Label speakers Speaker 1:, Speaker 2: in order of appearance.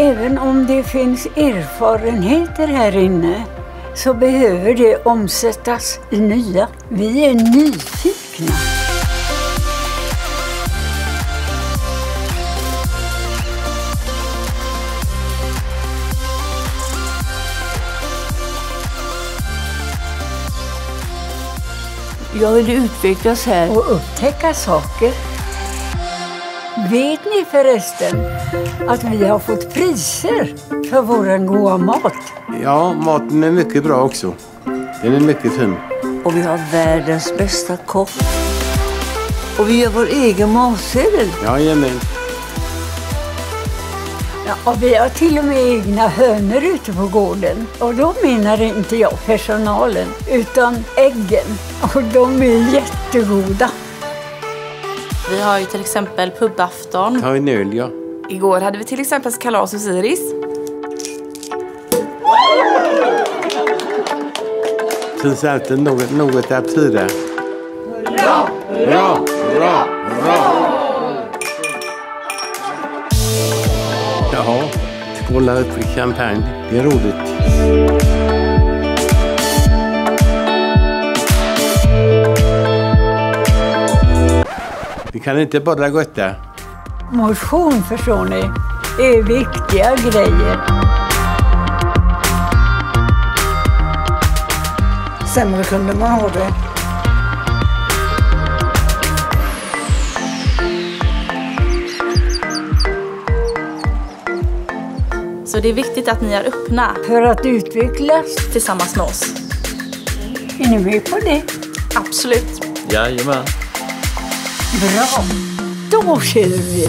Speaker 1: Även om det finns erfarenheter här inne så behöver det omsättas i nya. Vi är nyfikna.
Speaker 2: Jag vill utvecklas här.
Speaker 1: och upptäcka saker. Vet ni förresten att vi har fått priser för vår goda mat?
Speaker 3: Ja, maten är mycket bra också. Den är mycket fin.
Speaker 2: Och vi har världens bästa kock. Och vi gör vår egen matsedel.
Speaker 3: Jajamän.
Speaker 1: Ja, och vi har till och med egna hönor ute på gården. Och då menar inte jag personalen, utan äggen. Och de är jättegoda.
Speaker 4: Vi har ju till exempel pubafton.
Speaker 3: Ta en öl, ja.
Speaker 4: Igår hade vi till exempel kalas hos Iris.
Speaker 3: Finns alltid något, något att fira. Hurra, hurra, hurra, hurra! Jaha, skåla upp i champagne. Det är roligt. Vi kan inte bara gotta.
Speaker 1: Motion, förstår ni, är viktiga grejer.
Speaker 2: Sämre kunde man ha det.
Speaker 4: Så det är viktigt att ni är öppna
Speaker 1: För att utvecklas.
Speaker 4: tillsammans med oss.
Speaker 1: Är ni med på det?
Speaker 4: Absolut.
Speaker 5: Jajamän.
Speaker 1: Bra! Då kör vi!